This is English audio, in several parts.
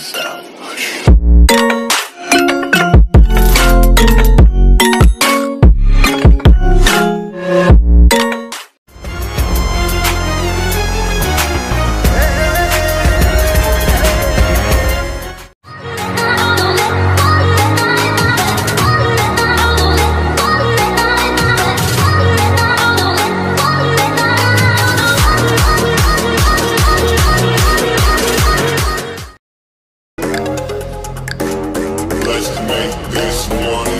things Let's make this money.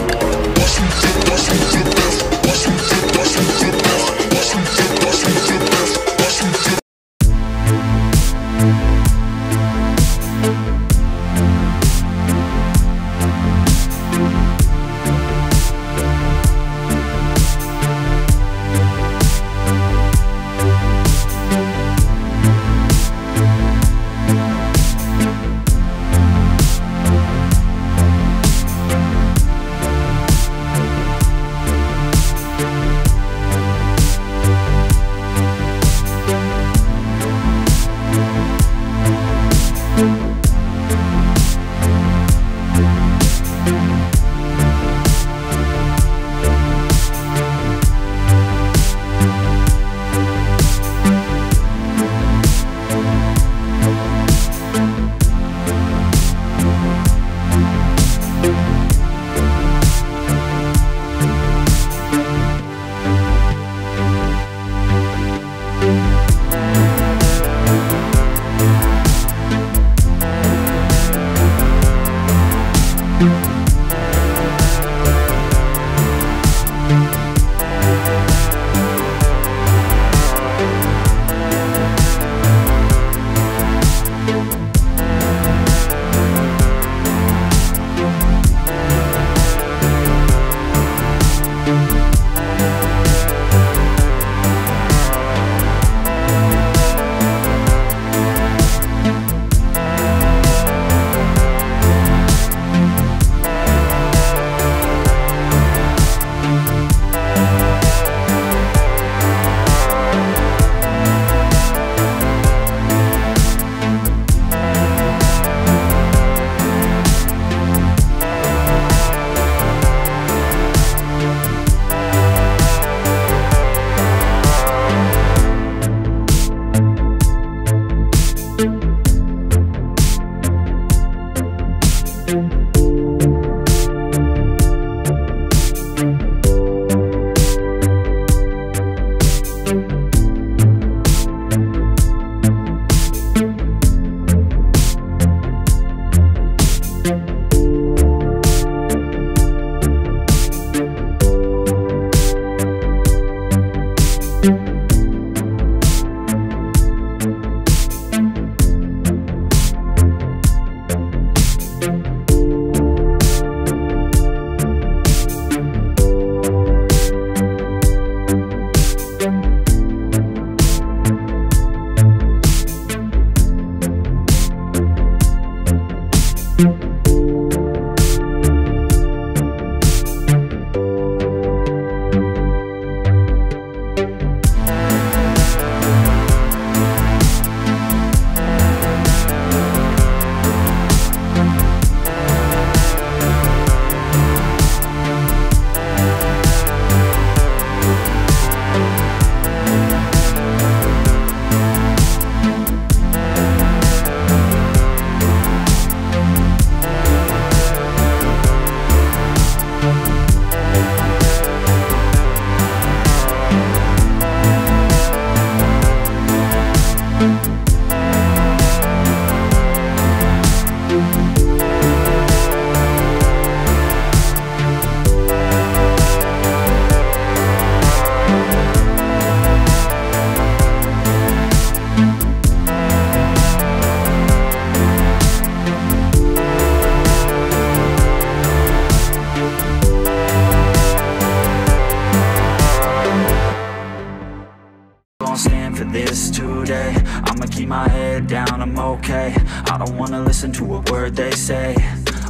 Keep my head down, I'm okay I don't wanna listen to a word they say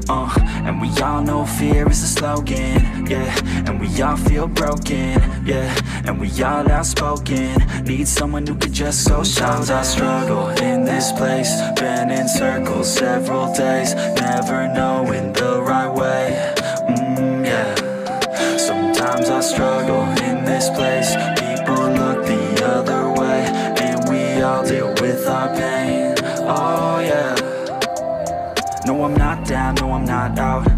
uh, and we all know fear is a slogan, yeah. And we all feel broken, yeah. And we all outspoken, need someone who could just go Sometimes I struggle in this place, been in circles several days, never knowing the right way, mm, yeah. Sometimes I struggle Down, no, I'm not out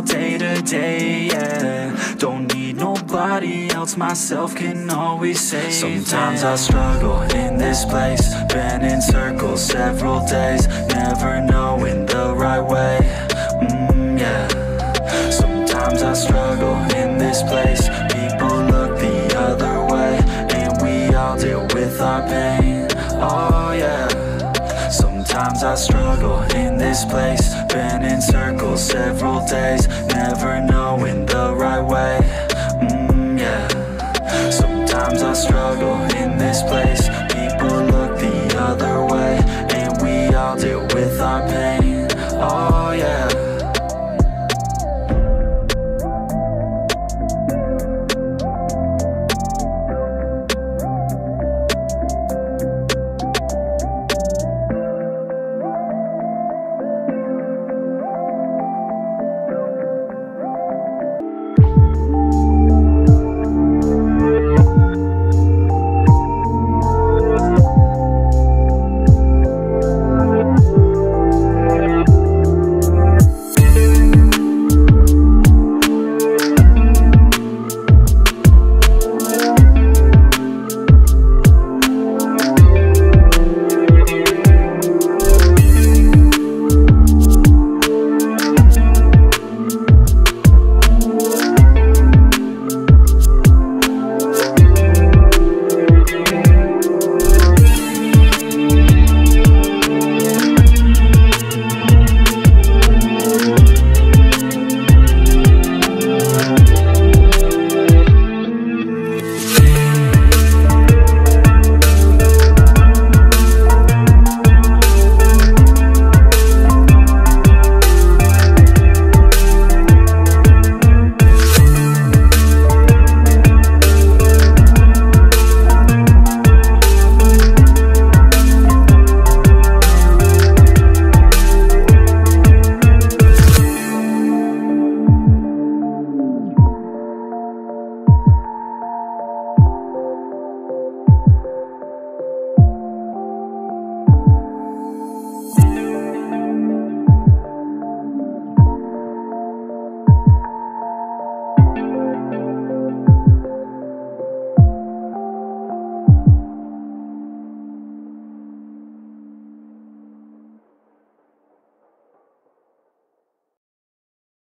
day to day, yeah. Don't need nobody else, myself can always save Sometimes I struggle in this place Been in circles several days Never knowing the right way, mm, yeah. Sometimes I struggle in this place People look the other way And we all deal with our pain, oh yeah Sometimes I struggle in this place. Been in circles several days Never knowing the right way, mm, yeah. Sometimes I struggle